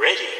ready.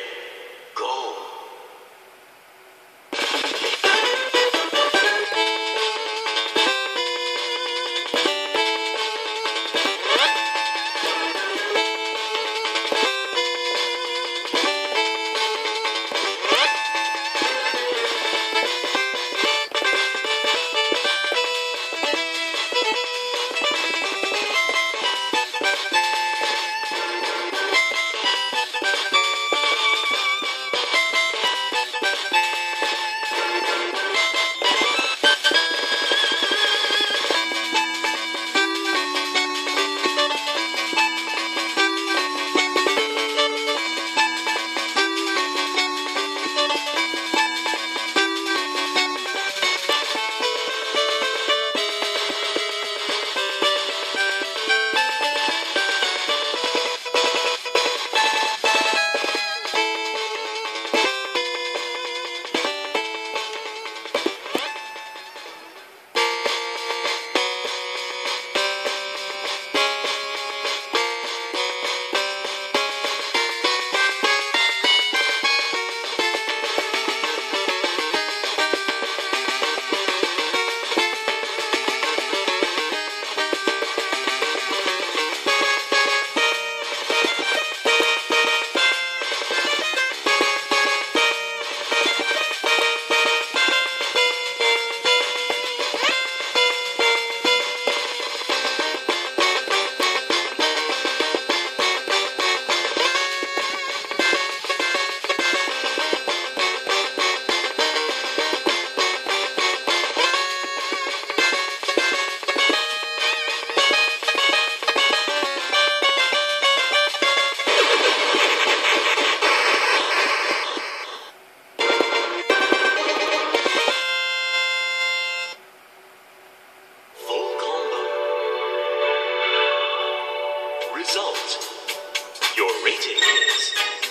result, your rating is